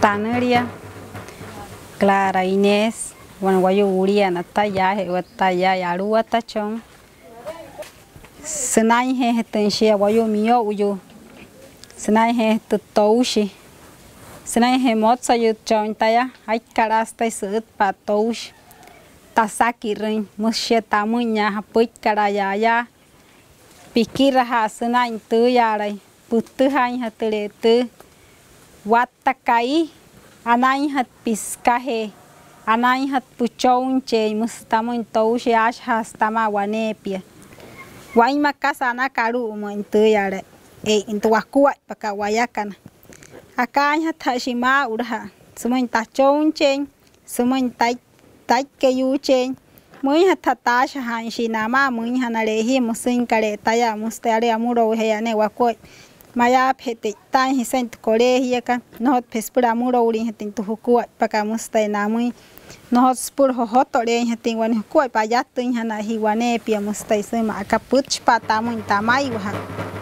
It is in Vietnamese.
Tanaria, Clara Inés, bueno, guayo uria Nataya, taya Yarua, wataya yaru. Senai he tenshia guayo mio uyo. Senai he tutoushi. Senai he motsa yu chon taya, ai karasta isut patoushi. Tasaki rin, mushia tamunya hapuit karaya ya. Pikira ha senai tu yarai, putu hai hatele tu. Watakai, Anain hat piskahe. Anain hat puchon che mustamun touche ash hastama wanepia. Wai makasa na karu mo intu yare. E intu wakua paka wayakana. hat hashima urha. Sumun tachon chen. Sumun tai tai ke yu chen. Muy hatata shahan shinama muy hanalehi musin kare taya mustare amuro heyane wakoi. Maya phete pete hi hisen kore hi ka no pespura amuro uri hetin tu hukua paka mustai namui no spur ho hot ore hi hetin wan hukua pa yatin hana hi wane pia mustai sema ka puch pa tamun tamai wa